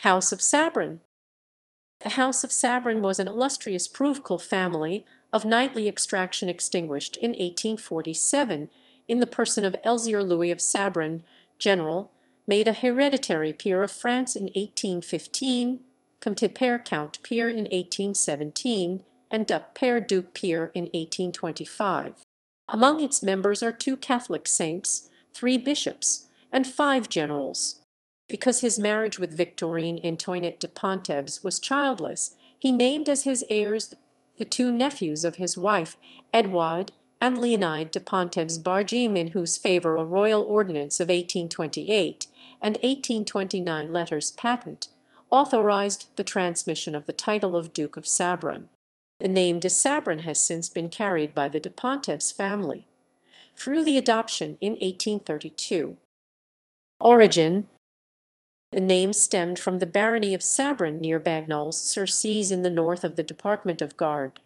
House of Sabran The House of Sabran was an illustrious Provençal family of knightly extraction extinguished in 1847 in the person of Elzéar Louis of Sabran, General, made a hereditary peer of France in 1815, Comte Pair Count peer in 1817, and Duc Pair Duc peer in 1825. Among its members are two Catholic saints, three bishops, and five generals. Because his marriage with Victorine Antoinette de Pontevès was childless, he named as his heirs the two nephews of his wife, Edouard and Leonide de Pontevès Bargème, in whose favour a royal ordinance of 1828 and 1829 letters patent authorized the transmission of the title of Duke of Sabran. The name de Sabran has since been carried by the de Pontevès family, through the adoption in 1832. Origin The name stemmed from the barony of Sabran near Bagnols-sur-Cèze in the north of the department of Gard.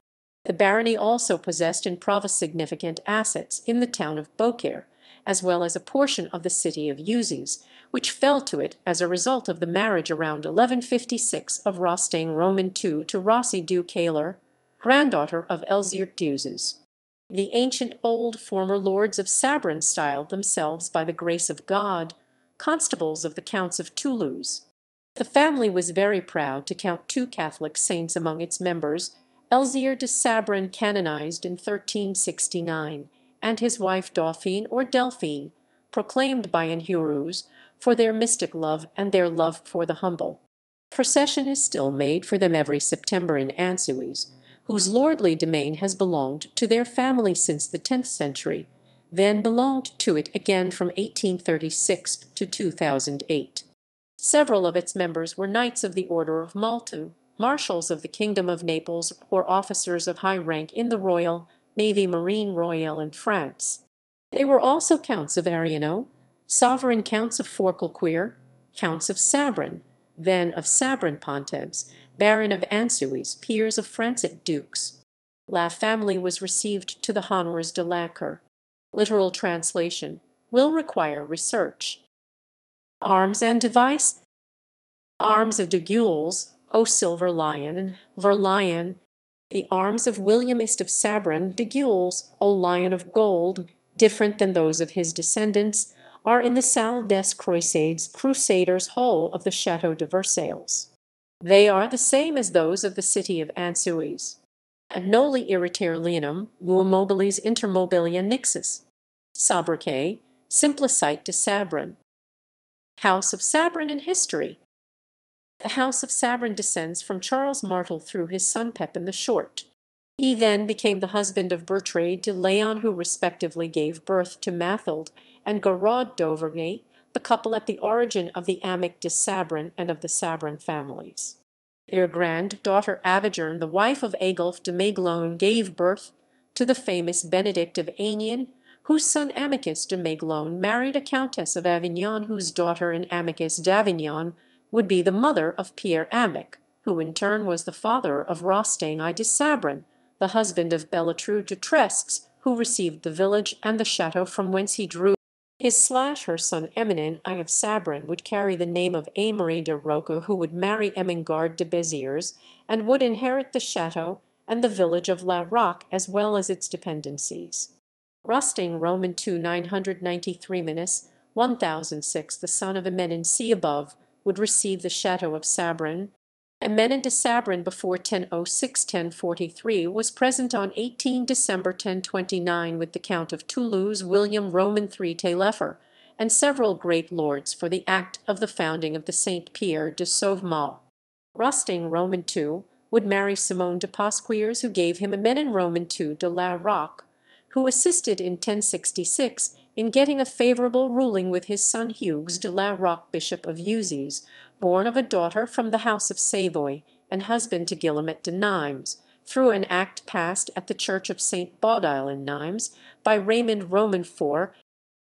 The barony also possessed in Provence significant assets in the town of Beaucaire, as well as a portion of the city of Uzès, which fell to it as a result of the marriage around 1156 of Rostaing Roman II to Rossi du Caylor, granddaughter of Elzéar d'Uzès. The ancient old former lords of Sabran styled themselves by the grace of God, constables of the Counts of Toulouse. The family was very proud to count two Catholic saints among its members, Elzéar de Sabran canonized in 1369, and his wife Dauphine or Delphine, proclaimed by Enjolras, for their mystic love and their love for the humble. Procession is still made for them every September in Ansouis, whose lordly domain has belonged to their family since the tenth century, then belonged to it again from 1836 to 2008. Several of its members were Knights of the Order of Malta, Marshals of the Kingdom of Naples, or officers of high rank in the Royal Navy Marine Royale in France. They were also Counts of Ariano, Sovereign Counts of Forcalquier, Counts of Sabran, then of Sabran Ponteves, Baron of Ansouis, peers of France, Francet dukes. La family was received to the honours de Lacour. Literal translation will require research. Arms and device Arms of de Gules, O Silver Lion, Verlion, the arms of William Ist of Sabran de Gules, O Lion of Gold, different than those of his descendants, are in the Salle des Croisades Crusaders' Hall of the Château de Versailles. They are the same as those of the city of Ansouis. Noli irritere leonum, mua mobilis intermobilia nixus. Sobriquet, Simplicite de Sabran. House of Sabran in history. The House of Sabran descends from Charles Martel through his son Pepin the Short. He then became the husband of Bertrade de Leon, who respectively gave birth to Mathild and Garrod d'Auvergne, the couple at the origin of the Amic de Sabran and of the Sabran families. Their granddaughter Avigerne, the wife of Agulf de Maguelone, gave birth to the famous Benedict of Anian, whose son Amicus de Maguelone married a countess of Avignon, whose daughter in Amicus d'Avignon would be the mother of Pierre Amic, who in turn was the father of Rostaing I de Sabran, the husband of Belletrude de Tresques, who received the village and the chateau from whence he drew his slash her son Eminent I of Sabran would carry the name of Aimeri de Roca, who would marry Emengard de Beziers, and would inherit the chateau and the village of La Roque as well as its dependencies. Rostaing Roman II 993 minus 1006 the son of Emenin see above would receive the chateau of Sabran, Emenin de Sabran before 1006-1043 was present on 18 December 1029 with the Count of Toulouse William Roman III Taillefer and several great lords for the act of the founding of the Saint Pierre de Sauvemont. Rostaing Roman II would marry Simone de Pasquiers who gave him Emenin Roman II de la Roque, who assisted in 1066 in getting a favourable ruling with his son Hugues de la Roque Bishop of Uzès, born of a daughter from the house of Savoy and husband to Guillemette de Nimes, through an act passed at the church of St. Baudile in Nimes by Raymond Roman IV.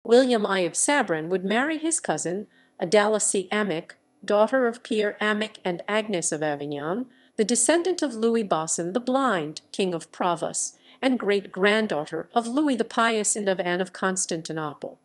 William I of Sabran would marry his cousin, Adalacie Amic, daughter of Pierre Amic and Agnes of Avignon, the descendant of Louis Bossan the Blind, king of Provence, and great-granddaughter of Louis the Pious and of Anne of Constantinople.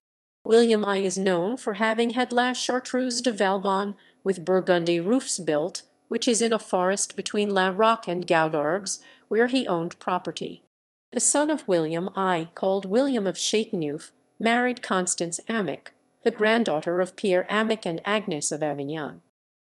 William I is known for having had La Chartreuse de Valbonne with Burgundy roofs built, which is in a forest between La Roque and Goudargues, where he owned property. The son of William I, called William of Chateauneuf, married Constance Amick, the granddaughter of Pierre Amick and Agnes of Avignon.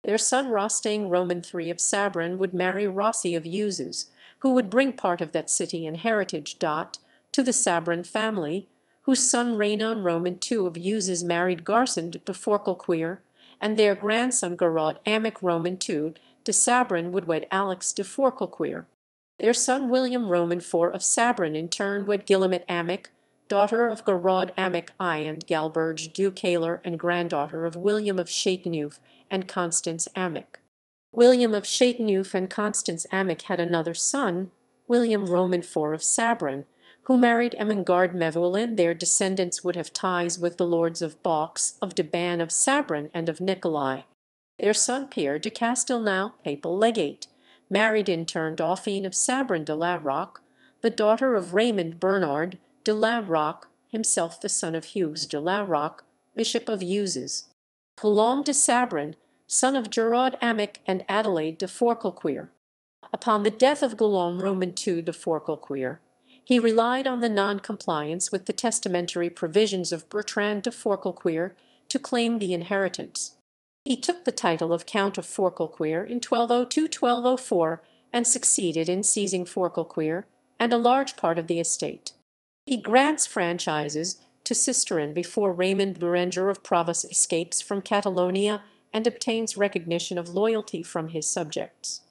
Their son Rostaing Roman III of Sabran would marry Rossi of Uzes, who would bring part of that city and heritage dot to the Sabran family, whose son Rainon Roman II of Uzes married Garsend de Forcalquier, and their grandson Garrod Amic Roman II de Sabran would wed Alex de Forcalquier. Their son William Roman IV of Sabran in turn wed Guillemette Amick, daughter of Garrod Amick I and Galberge du Caylor and granddaughter of William of Chateauneuf and Constance Amick. William of Chateauneuf and Constance Amick had another son, William Roman IV of Sabran, who married Ermengarde Meveouillon. Their descendants would have ties with the lords of Baux, of Deban of Sabran, and of Nicolai. Their son Pierre de Castelnau, papal legate, married in turn Dauphine of Sabran de la Roque, the daughter of Raymond Bernard de la Roque, himself the son of Hugues de la Roque, Bishop of Uzes. Guillaume de Sabran, son of Gerard Amick and Adelaide de Forcalquier. Upon the death of Guillaume Roman II de Forcalquier, he relied on the non-compliance with the testamentary provisions of Bertrand de Forcalquier to claim the inheritance. He took the title of Count of Forcalquier in 1202-1204 and succeeded in seizing Forcalquier and a large part of the estate. He grants franchises to Sisteron before Raymond Berenger of Provence escapes from Catalonia and obtains recognition of loyalty from his subjects.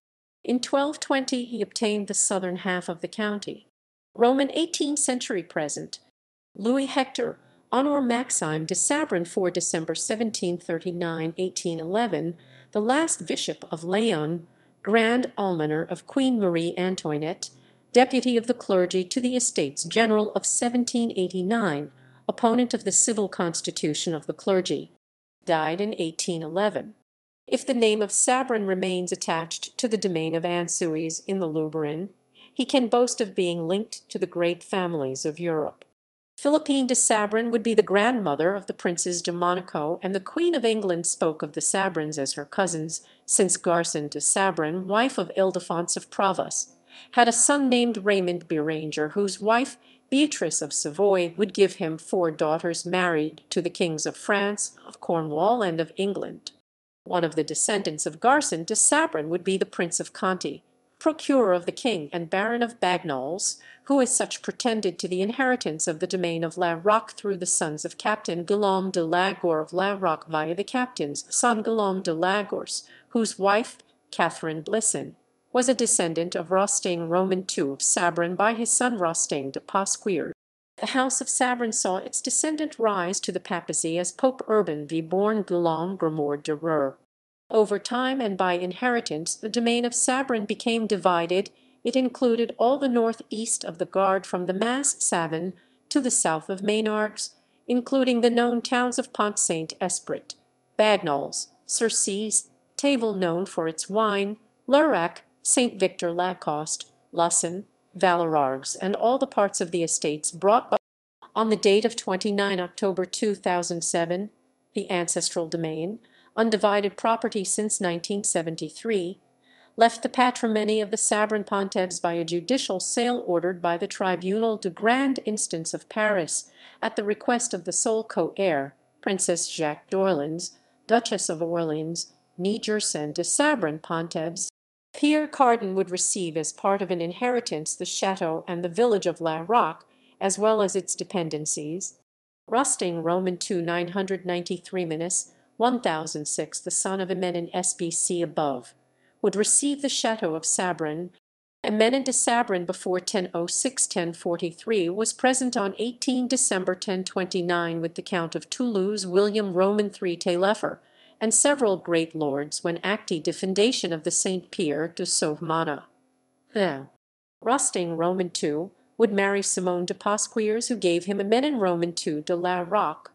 In 1220 he obtained the southern half of the county. Roman 18th century present. Louis Hector, Honor Maxime de Sabran for December 1739-1811, the last bishop of Laon, Grand Almoner of Queen Marie Antoinette, deputy of the clergy to the Estates General of 1789, opponent of the civil constitution of the clergy, died in 1811. If the name of Sabran remains attached to the domain of Ansouis in the Luberon, he can boast of being linked to the great families of Europe. Philippine de Sabran would be the grandmother of the Princes de Monaco, and the Queen of England spoke of the Sabrans as her cousins, since Garson de Sabran, wife of Ildefonse of Provence, had a son named Raymond Berenger, whose wife, Beatrice of Savoy, would give him four daughters married to the kings of France, of Cornwall, and of England. One of the descendants of Garson de Sabran would be the Prince of Conti, procurer of the king and baron of Bagnols, who as such pretended to the inheritance of the domain of La Roque through the sons of Captain Guillaume de Lagor of La Roque via the captain's son Guillaume de Lagors, whose wife, Catherine Blisson, was a descendant of Rostaing Roman II of Sabran by his son Rostaing de Pasquier. The house of Sabran saw its descendant rise to the papacy as Pope Urban V. born Guillaume Grimoard de Reur. Over time and by inheritance the domain of Sabran became divided; it included all the north east of the Gard from the Mass Savin to the south of Maynargues, including the known towns of Pont Saint Esprit, Bagnols, Surcies, Table known for its wine, Lurac, St. Victor Lacoste, Lusson, Vallerargues, and all the parts of the estates brought on the date of 29 October 2007, the ancestral domain, undivided property since 1973, left the patrimony of the Sabran Ponteves by a judicial sale ordered by the Tribunal de Grande Instance of Paris at the request of the sole co-heir, Princess Jacques d'Orleans, Duchess of Orleans, Nigersen de Sabran Ponteves. Pierre Cardin would receive as part of an inheritance the chateau and the village of La Roque, as well as its dependencies. Rostaing Roman II 993 minus 1006 the son of Emenin SBC above, would receive the chateau of Sabran. Emenin de Sabran before 1006-1043 was present on 18 December 1029 with the Count of Toulouse William Roman III Taillefer, and several great lords when acti defendation of the St. Pierre de Sauvemana. Then, Rostaing Roman II would marry Simone de Pasquiers who gave him Emenin Roman II de la Roque,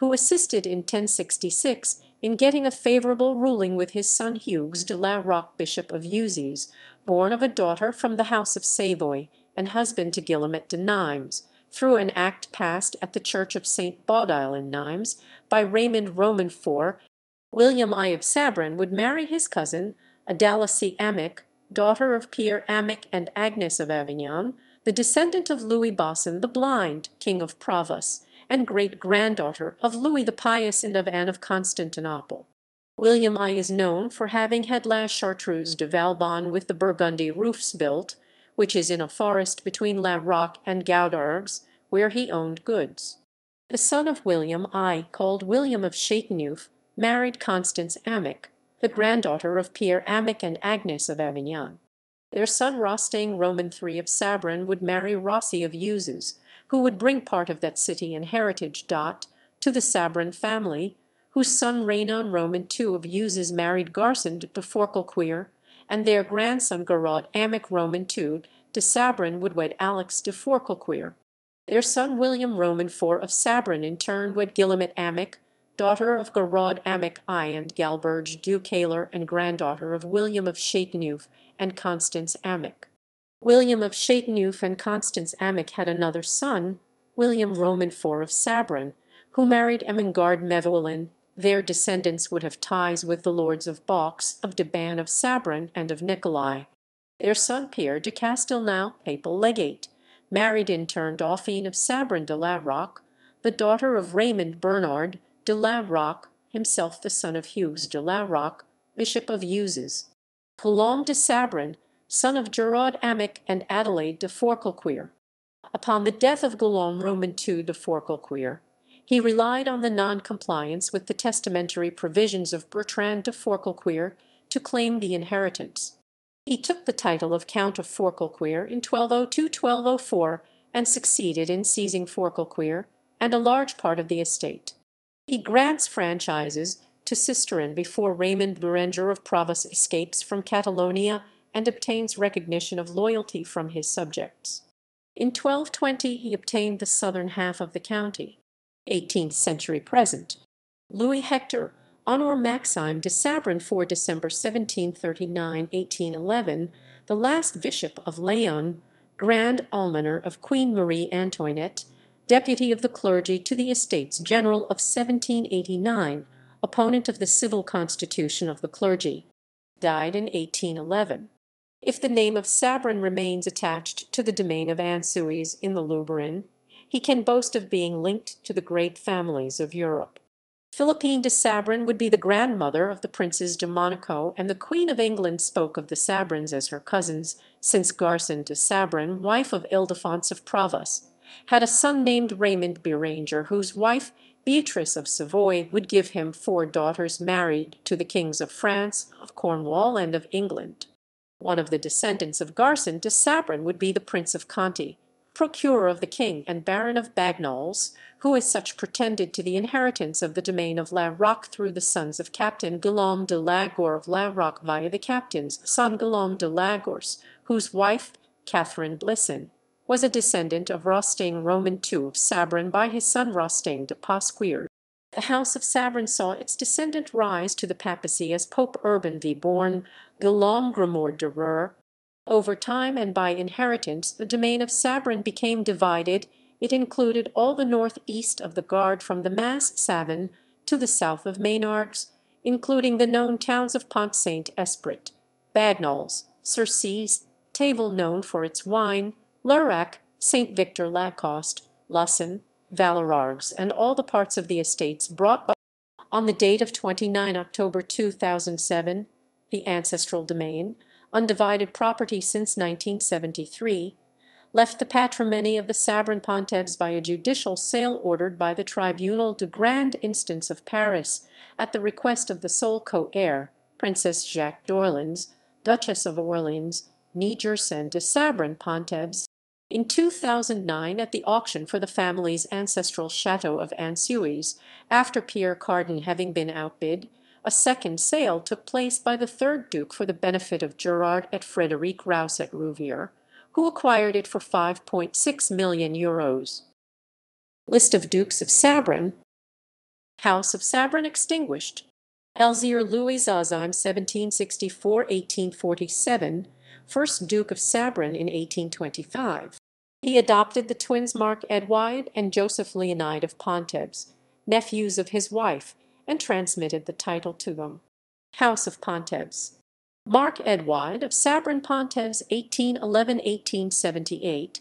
who assisted in 1066 in getting a favourable ruling with his son Hugues de la Roque Bishop of Uzes, born of a daughter from the house of Savoy and husband to Guillemette de Nimes, through an act passed at the church of St. Baudile in Nimes by Raymond Roman IV William I of Sabran would marry his cousin, Adalacie Amick, daughter of Pierre Amick and Agnes of Avignon, the descendant of Louis Bosson the Blind, King of Provence, and great-granddaughter of Louis the Pious and of Anne of Constantinople. William I is known for having had La Chartreuse de Valbonne with the Burgundy roofs built, which is in a forest between La Roque and Goudargues, where he owned goods. The son of William I, called William of Chateauneuf, married Constance Amick, the granddaughter of Pierre Amick and Agnes of Avignon. Their son Rostaing Roman III of Sabran would marry Rossi of Uzes, who would bring part of that city and heritage dot to the Sabran family, whose son Rainon Roman II of Uzes married Garson de Forcalquier, and their grandson Garrod Amic Roman II de Sabran would wed Alex de Forcalquier. Their son William Roman IV of Sabran in turn wed Guillemette Amic, daughter of Garrod Amic I and Galberge du Caylor and granddaughter of William of Chateauneuf and Constance Amick. William of Chateauneuf and Constance Amick had another son, William Roman IV of Sabran, who married Ermengarde Meveouillon their descendants would have ties with the lords of Baux, of Deban of Sabran, and of Nicolai. Their son Pierre de Castelnau, papal legate, married in turn Dauphine of Sabran de la Roque, the daughter of Raymond Bernard de la Roque, himself the son of Hugues de la Roque, Bishop of Uzes. Guillaume de Sabran, son of Gerard Amick and Adelaide de Forcalquier. Upon the death of Guillaume Roman II de Forcalquier, he relied on the non-compliance with the testamentary provisions of Bertrand de Forcalquier to claim the inheritance. He took the title of Count of Forcalquier in 1202-1204 and succeeded in seizing Forcalquier and a large part of the estate. He grants franchises to Sisteron before Raymond Berenger of Provence escapes from Catalonia and obtains recognition of loyalty from his subjects. In 1220 he obtained the southern half of the county. 18th century present. Louis Hector, Honor Maxime de Sabran for December 1739 1811, the last bishop of Laon, Grand Almoner of Queen Marie Antoinette, deputy of the clergy to the Estates General of 1789, opponent of the civil constitution of the clergy, died in 1811. If the name of Sabran remains attached to the domain of Ansouis in the Luberon, he can boast of being linked to the great families of Europe. Philippine de Sabran would be the grandmother of the Princes de Monaco, and the Queen of England spoke of the Sabrans as her cousins, since Garson de Sabran, wife of Ildefonse of Provence, had a son named Raymond Berenger, whose wife, Beatrice of Savoy, would give him four daughters married to the kings of France, of Cornwall, and of England. One of the descendants of Garson de Sabran would be the Prince of Conti, procurer of the king and baron of Bagnols, who as such pretended to the inheritance of the domain of La Roque through the sons of Captain Guillaume de Lagor of La Roque via the captain's son Guillaume de Lagors, whose wife, Catherine Blisson, was a descendant of Rostaing Roman II of Sabran by his son Rostaing de Pasquier. The house of Sabran saw its descendant rise to the papacy as Pope Urban V. born Grimoard de Reur, over time and by inheritance the domain of Sabran became divided; it included all the north east of the Gard from the Mass Savin to the south of Maynards, including the known towns of Pont Saint Esprit, Bagnols, Surcies, Table known for its wine, Lurac, St. Victor Lacoste, Lusson, Vallerargues, and all the parts of the estates brought by on the date of 29 October 2007, the ancestral domain undivided property since 1973, left the patrimony of the Sabran Ponteves by a judicial sale ordered by the Tribunal de Grande Instance of Paris at the request of the sole co-heir, Princess Jacques d'Orleans, Duchess of Orleans, Nigerson de Sabran Ponteves. In 2009, at the auction for the family's ancestral chateau of Ansouis, after Pierre Cardin having been outbid, a second sale took place by the third duke for the benefit of Gerard et Frédéric Rouse at Rouvière, who acquired it for 5.6 million euros. List of Dukes of Sabran House of Sabran extinguished. Elzir Louis Zazim 1764-1847, first Duke of Sabran in 1825. He adopted the twins Mark Edwide and Joseph Leonide of Pontevès, nephews of his wife, and transmitted the title to them. House of Ponteves Mark Edwide of Sabran Ponteves 1811-1878,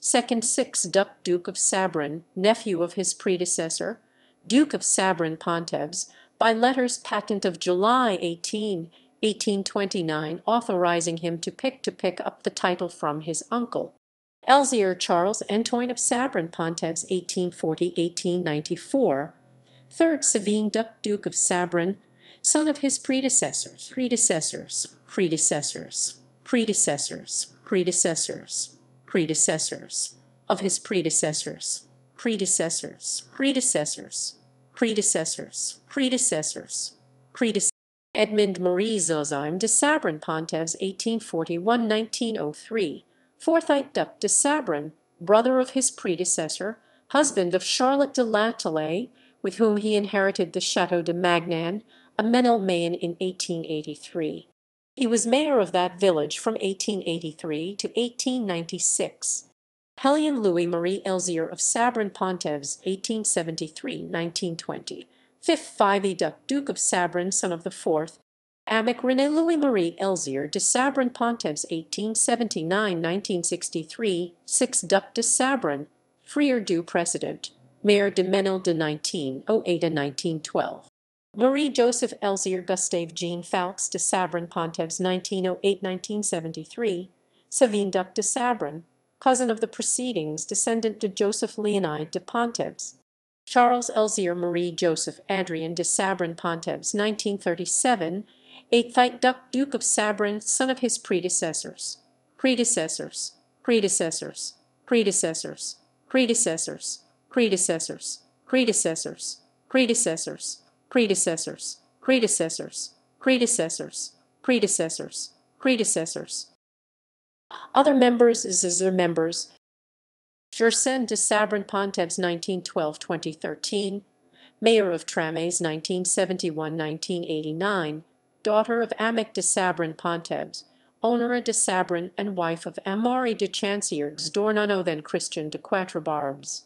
second sixth Duke of Sabran, nephew of his predecessor, Duke of Sabran Ponteves, by letters patent of July 18, 1829, authorizing him to pick to pick up the title from his uncle. Elzéar Charles Antoine of Sabran Ponteves 1840-1894, third Savine Duc Duke of Sabran, son of his predecessors, predecessors, predecessors, predecessors, predecessors, predecessors, of his predecessors, predecessors, predecessors, predecessors, predecessors, predecessors. Edmund Marie Zosime de Sabran Ponteves 1841-1903, Forsyth Duc de Sabran, brother of his predecessor, husband of Charlotte de Latelay, with whom he inherited the Château de Magnan, a Menil-Maine in 1883. He was mayor of that village from 1883 to 1896. Hellion Louis Marie Elzéar of Sabran Ponteves 1873-1920, fifth Duke of Sabran, son of the fourth, Amic René Louis Marie Elzéar de Sabran Ponteves 1879-1963, sixth Duc de Sabran, Freer du President, Mayor de Menil de 1908-1912. Marie Joseph Elzéar Gustave Jean Falx de Sabran Ponteves 1908-1973, Savine Duc de Sabran, cousin of the proceedings, descendant de Joseph Leonide de Ponteves. Charles Elzéar Marie Joseph Adrien de Sabran Ponteves 1937, eighth Duc Duke of Sabran, son of his predecessors. Predecessors, predecessors, predecessors, predecessors, predecessors, predecessors, predecessors predecessors, predecessors, predecessors, predecessors, predecessors. Other members is as their members. Gersaine de Sabran Ponteves 1912-2013, Mayor of Tramez 1971-1989, daughter of Amic de Sabran Ponteves, Honora de Sabran and wife of Amaury de Chanciergues d'Ornano then Christian de Quatrebarbes.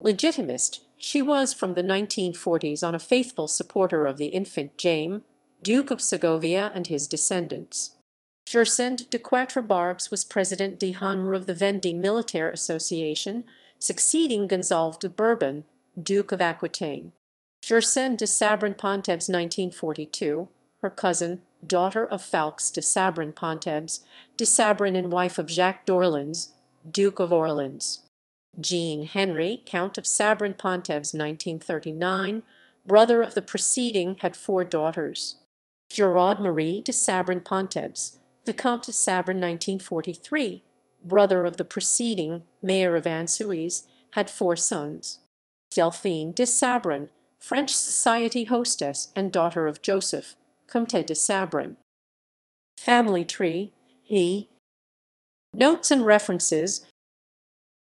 Legitimist, she was from the 1940s on a faithful supporter of the infant Jaime, Duke of Segovia and his descendants. Gersaint de Quatrebarbes was president d'honneur of the Vendée Militaire Association, succeeding Gonzalve de Bourbon, Duke of Aquitaine. Gersaint de Sabran Ponteves 1942, her cousin, daughter of Falx de Sabran Ponteves, de Sabran and wife of Jacques d'Orleans, Duke of Orleans. Jean Henry, Count of Sabran Ponteves 1939, brother of the preceding, had four daughters. Gerard Marie de Sabran Ponteves, Vicomte de Sabran 1943, brother of the preceding, mayor of Ansouis, had four sons. Delphine de Sabran, French society hostess and daughter of Joseph, Comte de Sabran. Family tree, he. Notes and references